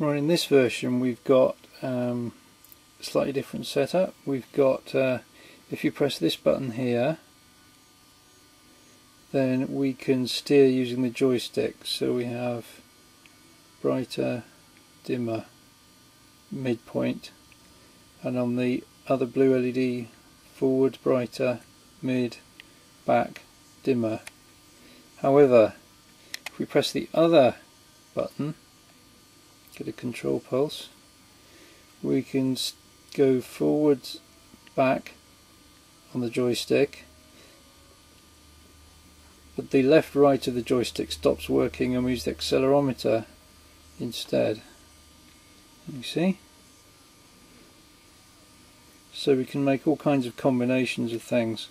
Right, in this version we've got um, a slightly different setup. We've got, uh, if you press this button here, then we can steer using the joystick. So we have brighter, dimmer, midpoint, and on the other blue LED, forward, brighter, mid, back, dimmer. However, if we press the other button, a control pulse, we can go forwards, back on the joystick, but the left right of the joystick stops working and we use the accelerometer instead. You see? So we can make all kinds of combinations of things.